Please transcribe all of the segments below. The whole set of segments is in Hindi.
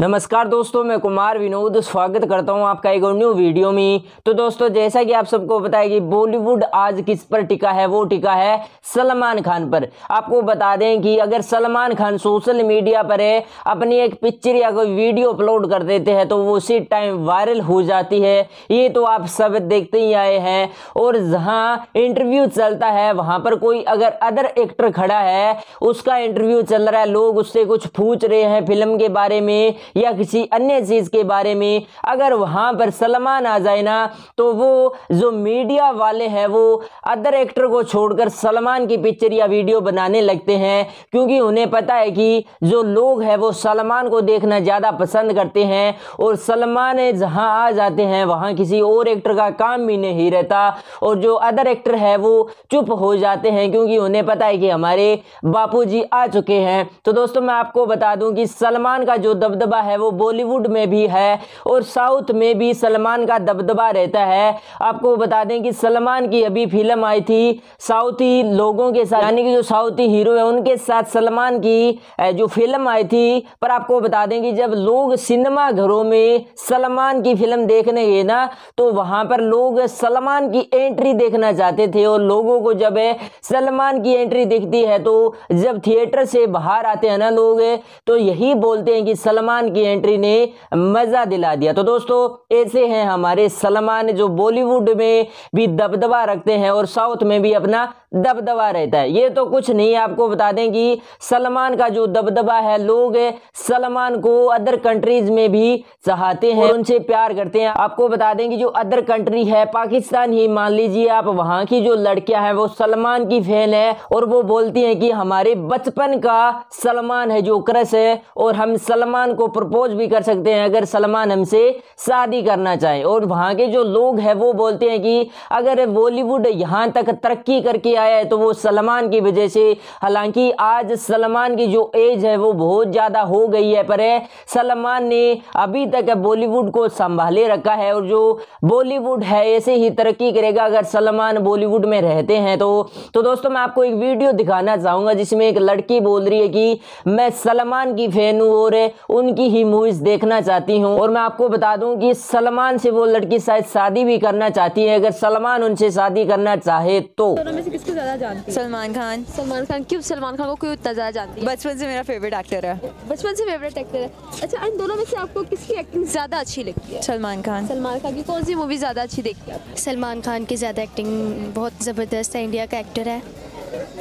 नमस्कार दोस्तों, मैं कुमार विनोद स्वागत करता हूँ आपका एक और न्यू वीडियो में। तो दोस्तों, जैसा कि आप सबको है कि बॉलीवुड आज किस पर टिका है, वो टिका है सलमान खान पर। आपको बता दें कि अगर सलमान खान सोशल मीडिया पर है, अपनी एक पिक्चर या कोई वीडियो अपलोड कर देते हैं तो वो उसी टाइम वायरल हो जाती है। ये तो आप सब देखते ही आए हैं। और जहाँ इंटरव्यू चलता है, वहाँ पर कोई अगर अदर एक्टर खड़ा है, उसका इंटरव्यू चल रहा है, लोग उससे कुछ पूछ रहे हैं फ़िल्म के बारे में। या किसी अन्य चीज़ के बारे में अगर वहाँ पर सलमान आ जाए ना तो वो जो मीडिया वाले हैं, वो अदर एक्टर को छोड़कर सलमान की पिक्चर या वीडियो बनाने लगते हैं, क्योंकि उन्हें पता है कि जो लोग हैं, वो सलमान को देखना ज़्यादा पसंद करते हैं और सलमान जहाँ आ जाते हैं, वहाँ किसी और एक्टर का काम भी नहीं रहता और जो अदर एक्टर है, वो चुप हो जाते हैं, क्योंकि उन्हें पता है कि हमारे बापू आ चुके हैं। तो दोस्तों, मैं आपको बता दूँ कि सलमान का जो दबदबा है, वो बॉलीवुड में भी है और साउथ में भी सलमान का दबदबा रहता है। आपको बता दें कि सलमान की अभी फ़िल्म आई थी साउथी लोगों के साथ, यानी कि जो साउथी हीरो है, उनके साथ सलमान की जो फ़िल्म आई थी। पर आपको बता दें कि जब लोग सिनेमा घरों में सलमान की फ़िल्म देखने गए ना तो वहाँ पर लोग सलमान की एंट्री देखना चाहते थे और लोगों को जब सलमान की एंट्री दिखती है तो जब थिएटर से बाहर आते हैं ना लोग तो यही बोलते हैं कि सलमान की एंट्री ने मज़ा दिला दिया। तो दोस्तों, ऐसे हैं हमारे सलमान जो बॉलीवुड में भी दबदबा रखते हैं और साउथ में भी अपना दबदबा रहता है। ये तो कुछ नहीं, आपको बता दें कि सलमान का जो दबदबा है, लोग सलमान को अदर कंट्रीज़ में भी चाहते हैं उनसे प्यार करते हैं। आपको बता दें कि जो अदर कंट्री है, पाकिस्तान ही, मान लीजिए आप, वहाँ की जो लड़कियाँ हैं, वो सलमान की फ़ैन है और वो बोलती हैं कि हमारे बचपन का सलमान है जो क्रश है और हम सलमान को प्रपोज भी कर सकते हैं अगर सलमान हमसे शादी करना चाहे। और वहाँ के जो लोग हैं, वो बोलते हैं कि अगर बॉलीवुड यहाँ तक तरक्की करके आया है तो वो सलमान की वजह से। हालाँकि आज सलमान की जो एज है, वो बहुत ज़्यादा हो गई है, पर सलमान ने अभी तक बॉलीवुड को संभाले रखा है। और जो बॉलीवुड है, ऐसे ही तरक्की करेगा अगर सलमान बॉलीवुड में रहते हैं तो। तो दोस्तों, मैं आपको एक वीडियो दिखाना चाहूँगा, जिसमें एक लड़की बोल रही है कि मैं सलमान की फ़ैन हूँ और उनकी ही मूवीज़ देखना चाहती हूँ। और मैं आपको बता दूँ कि सलमान से वो लड़की शायद शादी भी करना चाहती है। अगर सलमान उनसे शादी करना चाहे तो। किसको ज़्यादा जानती सलमान खान। सलमान खान। क्यों सलमान खान को क्यों इतना ज़्यादा जानती है? बचपन से मेरा फेवरेट एक्टर है। बचपन से फेवरेट एक्टर है। अच्छा इन दोनों में से आपको किसकी एक्टिंग ज़्यादा अच्छी लगती है? सलमान खान। सलमान खान की कौन सी मूवी ज़्यादा अच्छी देखती है सलमान खान की ज़्यादा एक्टिंग बहुत ज़बरदस्त है। इंडिया का एक्टर है।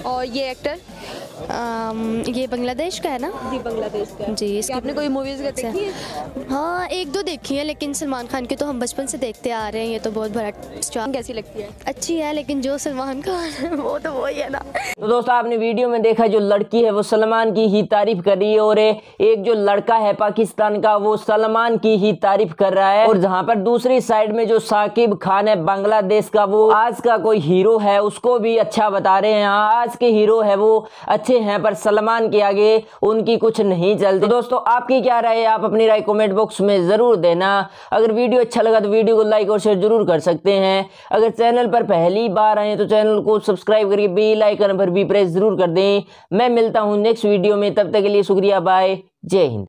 और ये एक्टर आम, ये बांग्लादेश का है ना? जी बांग्लादेश का जी इसकी आपने कोई मूवीज़ देखी है? हाँ एक दो देखी है लेकिन सलमान खान की तो हम बचपन से देखते आ रहे हैं ये तो बहुत बड़ा स्टार कैसी लगती है? अच्छी है लेकिन जो सलमान खान है वो तो वही है ना। तो दोस्तों आपने वीडियो में देखा जो लड़की है वो सलमान की ही तारीफ़ कर रही है और एक जो लड़का है पाकिस्तान का वो सलमान की ही तारीफ़ कर रहा है। और जहाँ पर दूसरी साइड में जो साकिब खान है बांग्लादेश का वो आज का कोई हीरो है उसको भी अच्छा बता रहे हैं। हाँ, आज के हीरो है वो अच्छे हैं, पर सलमान के आगे उनकी कुछ नहीं चलती। तो दोस्तों, आपकी क्या राय है? आप अपनी राय कमेंट बॉक्स में ज़रूर देना। अगर वीडियो अच्छा लगा तो वीडियो को लाइक और शेयर ज़रूर कर सकते हैं। अगर चैनल पर पहली बार आए तो चैनल को सब्सक्राइब करके बेल आइकन पर भी प्रेस ज़रूर कर दें। मैं मिलता हूँ नेक्स्ट वीडियो में, तब तक के लिए शुक्रिया बाय जय हिंद।